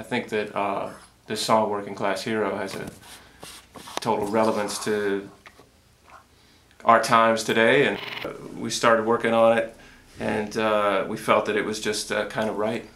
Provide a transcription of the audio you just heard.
I think that uh, this song, Working Class Hero, has a total relevance to our times today. And we started working on it, and uh, we felt that it was just uh, kind of right.